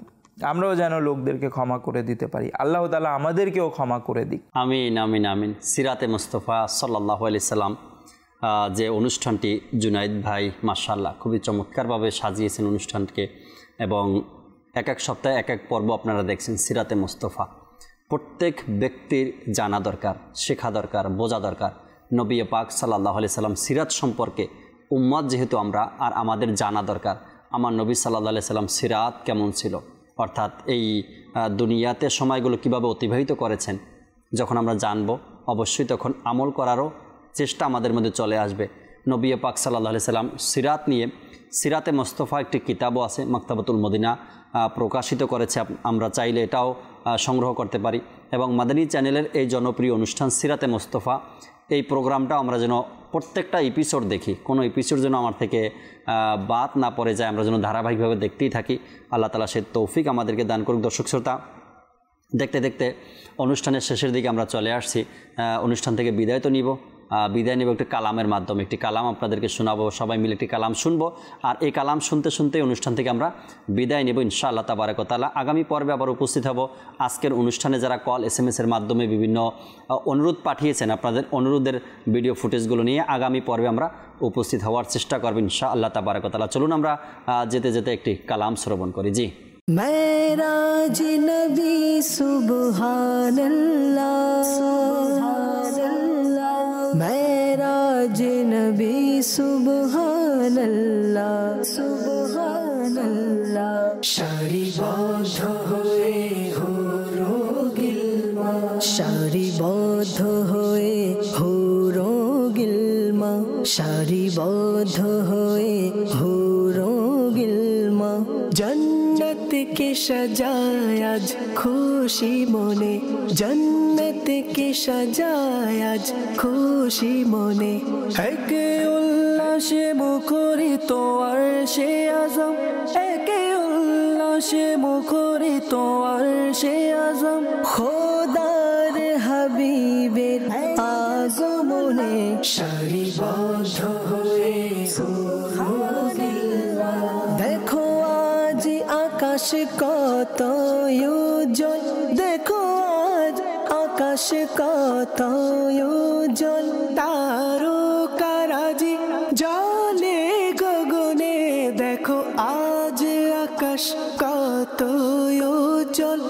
[SPEAKER 14] আমরাও যেন লোকদেরকে ক্ষমা করে দিতে পারি। আল্লাহ তালা আমাদেরকেও ক্ষমা করে দিক।
[SPEAKER 2] আমিন আমিন আমিন। সিরাতে মুস্তফা সাল্লাহ আলি সাল্লাম যে অনুষ্ঠানটি জুনাইদ ভাই মার্শাল্লাহ খুবই চমৎকারভাবে সাজিয়েছেন অনুষ্ঠানকে এবং এক এক সপ্তাহে এক এক পর্ব আপনারা দেখছেন সিরাতে মুস্তফা। প্রত্যেক ব্যক্তির জানা দরকার, শেখা দরকার, বোঝা দরকার। নবী পাক সাল্লাহ আলি সাল্লাম সিরাত সম্পর্কে উম্মত যেহেতু আমরা, আর আমাদের জানা দরকার। আমার নবী সাল্লাহ আলি সাল্লাম সিরাত কেমন ছিল? অর্থাৎ এই দুনিয়াতে সময়গুলো কীভাবে অতিবাহিত করেছেন? যখন আমরা জানব, অবশ্যই তখন আমল করারও চেষ্টা আমাদের মধ্যে চলে আসবে। নবী পাক সাল্লাহ সাল্লাম সিরাত নিয়ে, সিরাতে মোস্তফা একটি কিতাবও আছে, মাক্তাবাতুল মদিনা প্রকাশিত করেছে। আমরা চাইলে এটাও সংগ্রহ করতে পারি। এবং মাদানী চ্যানেলের এই জনপ্রিয় অনুষ্ঠান সিরাতে মোস্তফা, এই প্রোগ্রামটা আমরা যেন প্রত্যেকটা এপিসোড দেখি। কোনো এপিসোড যেন আমার থেকে বাদ না পড়ে যায়, আমরা যেন ধারাবাহিকভাবে দেখতেই থাকি। আল্লাহ তালা সে তৌফিক আমাদেরকে দান করুক। দর্শক শ্রোতা, দেখতে দেখতে অনুষ্ঠানের শেষের দিকে আমরা চলে আসছি। অনুষ্ঠান থেকে বিদায় তো নিব। বিদায় নেব একটি কালামের মাধ্যমে। একটি কালাম আপনাদেরকে শোনাবো, সবাই মিলে একটি কালাম শুনব। আর এই কালাম শুনতে শুনতে অনুষ্ঠান থেকে আমরা বিদায় নেব ইনশাআল্লাহ তাবারকতালা আগামী পর্বে আবার উপস্থিত হব। আজকের অনুষ্ঠানে যারা কল এস এম এসের মাধ্যমে বিভিন্ন অনুরোধ পাঠিয়েছেন, আপনাদের অনুরোধের ভিডিও ফুটেজগুলো নিয়ে আগামী পর্বে আমরা উপস্থিত হওয়ার চেষ্টা করব ইনশা আল্লাহ তাবারকতালা চলুন আমরা যেতে যেতে একটি কালাম শ্রবণ করি। জি।
[SPEAKER 1] মেরাজ নবী সুবহান মেরাজ নবী সুবহানাল্লাহ সুবহান সারিবদ্ধ হয়ে হুরো গিলমা সারিবদ্ধ হয়ে হুরো গিলমা সারিবদ্ধ হয়ে কে সাজায় খুশি মনে, জন্নত কে সাজায় আজ খুশি মনে। একে উল্লাসে মুখরিত আর সে আজম, একে উল্লাসে মুখরিত আর সে আজম। খোদার হাবিবের আগমনে সারিবদ্ধ আকাশ কত উজ্জ্বল। দেখো আজ আকাশ কত উজ্জ্বল। তারকারাজি জলে গগনে দেখো আজ আকাশ কত উজ্জ্বল।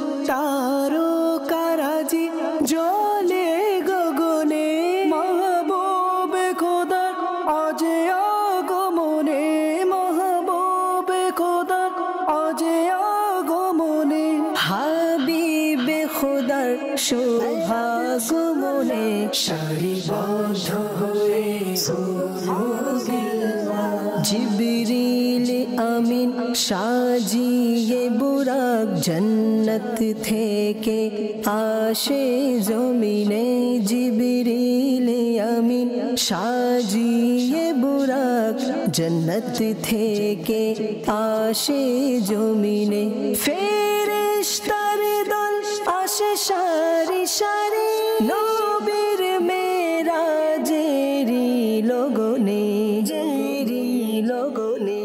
[SPEAKER 1] থেকে আসে জমিনে জিবরিল আমিন। সাজিয়ে বুরাক জন্নত থেকে আসে জমিনে। ফেরেশতার দল আসে সারি সারি। নবীর মেরাজেরি লগনে, জেরি লগনে।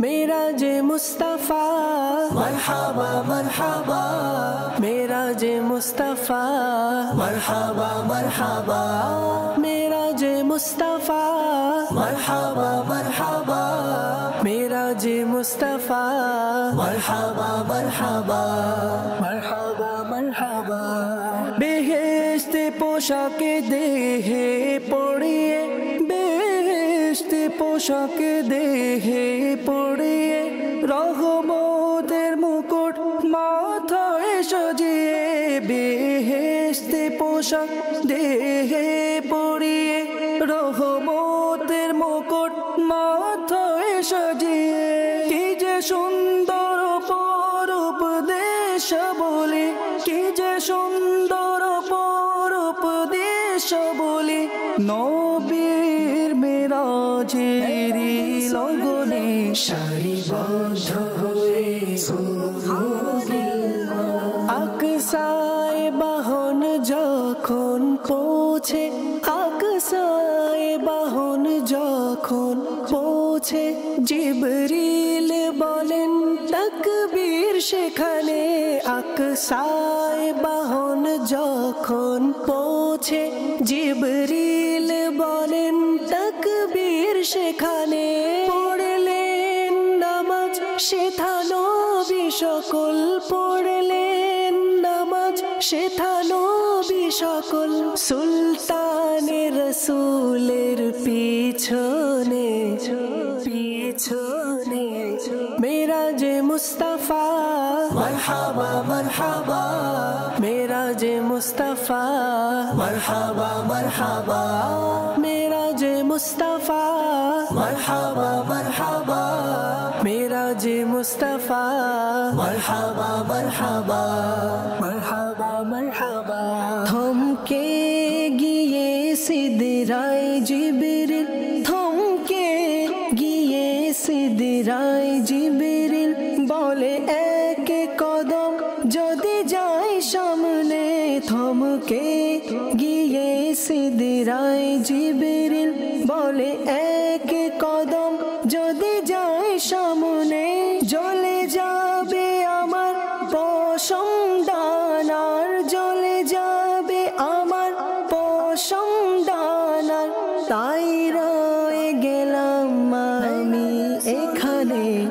[SPEAKER 1] মেরাজে মুস্তাফা, মারহাবা মারহাবা। মেরাজে মুস্তাফা মারহাবা মারহাবা মেরাজে মুস্তাফা মারহাবা মারহাবা মেরাজে মুস্তাফা মারহাবা মারহাবা মারহাবা মারহাবা বেহেশতে পোশাকে দেহে পড়িয়ে বেহেশতে পোশাকে দেহে পড়িয়ে রহমতের বেহেশতে পোশাক জিবরিল বলেন, তকবীর সেখানে আকসায় বাহন যখন পৌঁছে। জিবরিল বলেন, তকবীর সেখানে পড়লেন নামাজ শেখানো সকল পড়লেন নামাজ শেখানো সকল সুলতানের রসুলের মারহাবা মারহাবা মেরা যে মুস্তাফা মারহাবা মারহাবা মেরা যে মুস্তাফা মারহাবা মারহাবা মেরা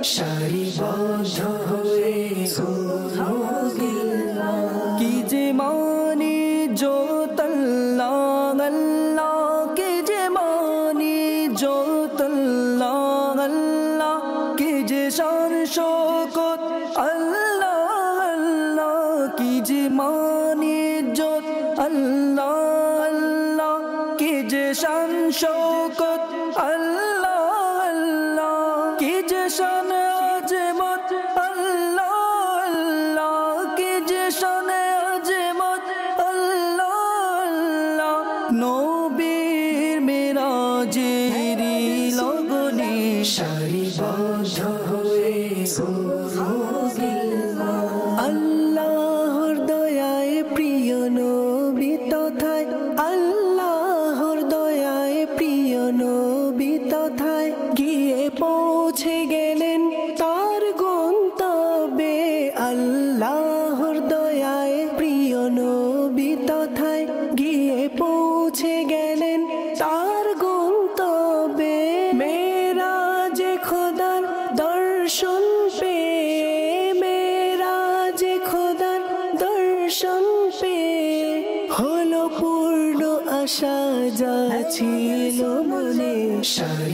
[SPEAKER 1] এখানে সারিবদ্ধ মনে